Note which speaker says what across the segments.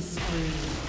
Speaker 1: Killing spree.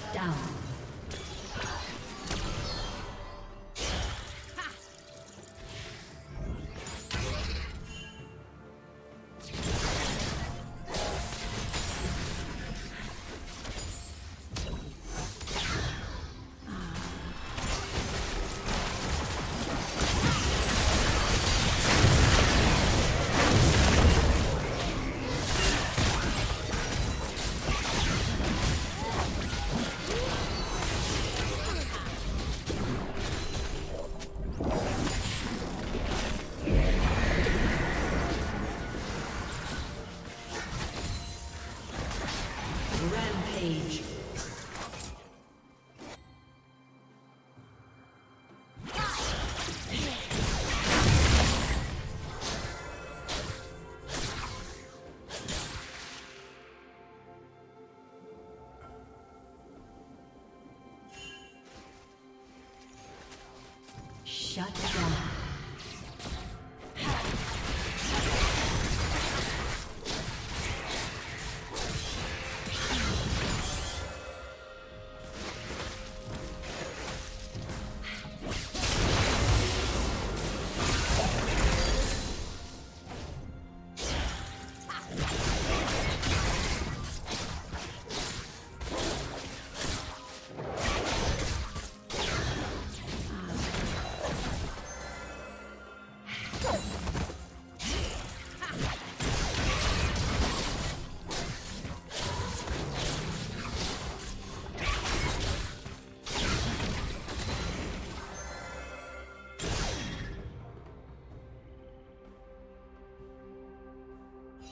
Speaker 1: Shut down. Shut down.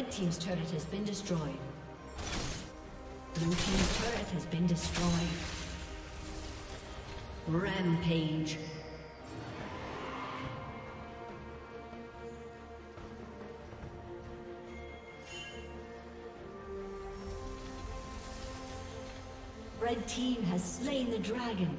Speaker 1: Red Team's turret has been destroyed. Blue Team's turret has been destroyed. Rampage. Red Team has slain the dragon.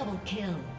Speaker 1: Double kill.